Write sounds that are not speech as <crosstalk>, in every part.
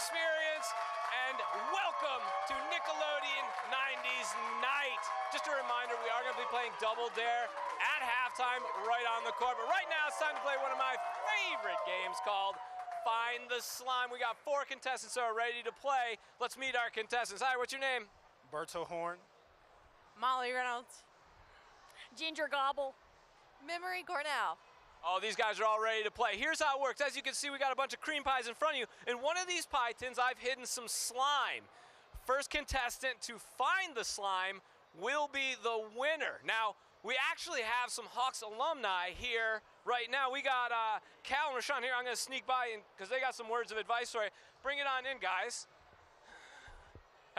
experience, and welcome to Nickelodeon 90s Night. Just a reminder, we are going to be playing Double Dare at halftime right on the court. But right now, it's time to play one of my favorite games called Find the Slime. We got four contestants who are ready to play. Let's meet our contestants. Hi, what's your name? Berto Horn. Molly Reynolds. Ginger Gobble. Memory Cornell. Oh, these guys are all ready to play. Here's how it works. As you can see, we got a bunch of cream pies in front of you. In one of these pie tins, I've hidden some slime. First contestant to find the slime will be the winner. Now, we actually have some Hawks alumni here right now. We got uh, Cal and Rashawn here. I'm going to sneak by because they got some words of advice for you. Bring it on in, guys.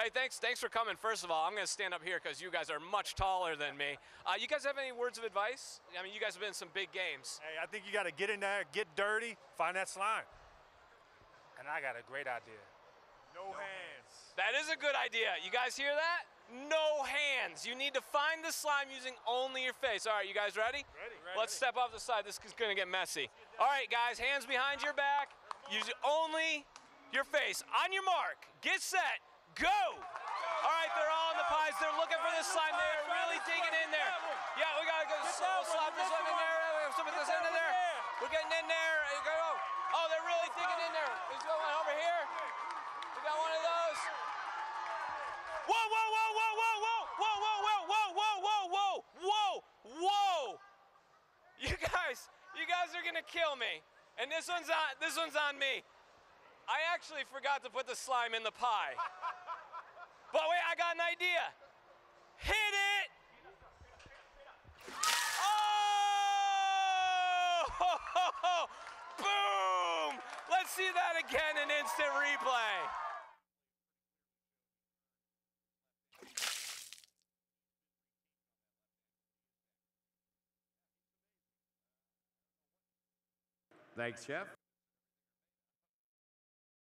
Hey, thanks, thanks for coming. First of all, I'm going to stand up here because you guys are much taller than me. Uh, you guys have any words of advice? I mean, you guys have been in some big games. Hey, I think you got to get in there, get dirty, find that slime. And I got a great idea. No, hands. That is a good idea. You guys hear that? No hands. You need to find the slime using only your face. All right, you guys ready? Ready, ready. Let's step off the side. This is going to get messy. All right, guys, hands behind your back. Use only your face. On your mark, get set, go. All right, they're all in the pies. They're looking for this slime. They're really digging in there. Yeah, we got to go one, slap this one in there. We have Some of this Get that into one there. We're getting in there. Go. Oh, they're really digging in there. He's going over here. We got one of those. Whoa, whoa, whoa, whoa, whoa, whoa, whoa, whoa, whoa, whoa, whoa, whoa, whoa, whoa. You guys, you guys are gonna kill me. And this one's on this one's on me. I actually forgot to put the slime in the pie. But wait, I got an idea. Hit it! Oh! <laughs> Boom! Let's see that again in instant replay. Thanks, Chef.